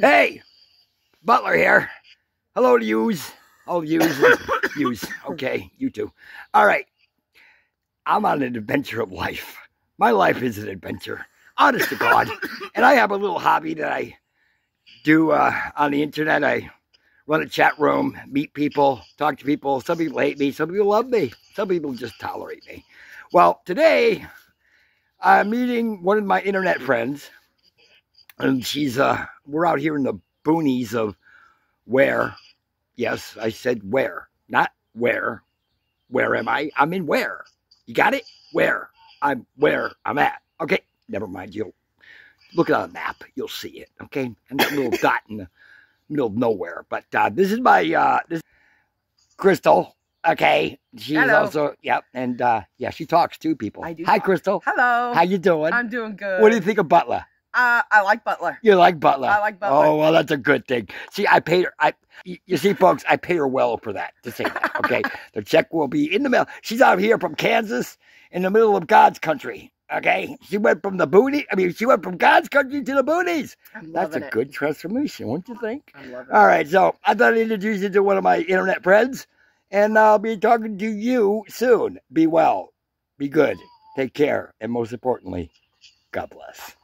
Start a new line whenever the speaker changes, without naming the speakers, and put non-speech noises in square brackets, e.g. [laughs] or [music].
Hey, Butler here. Hello to yous. All yous. [laughs] yous. Okay, you too. All right. I'm on an adventure of life. My life is an adventure, honest to God. [laughs] and I have a little hobby that I do uh, on the internet. I run a chat room, meet people, talk to people. Some people hate me, some people love me, some people just tolerate me. Well, today I'm meeting one of my internet friends, and she's uh we're out here in the boonies of where. Yes, I said where, not where. Where am I? I'm in where. You got it? Where? I'm where I'm at. Okay, never mind. You'll look at a map. You'll see it. Okay, and that little [laughs] dot in the middle of nowhere. But uh, this is my uh, this Crystal. Okay, she's
Hello.
also yep, and uh, yeah, she talks to people.
I do
Hi,
talk.
Crystal.
Hello.
How you doing?
I'm doing good.
what do you think of Butler?
Uh, I like Butler.
You like Butler?
I like Butler.
Oh well, that's a good thing. See, I paid her. I you see, folks, I paid her well for that to say that. [laughs] Okay, the check will be in the mail. She's out here from Kansas, in the middle of God's country. Okay, she went from the booty. I mean, she went from God's country to the boonies.
I'm
That's a
it.
good transformation, wouldn't you think?
I love it.
All right, so I thought I'd introduce you to one of my internet friends, and I'll be talking to you soon. Be well, be good, take care, and most importantly, God bless.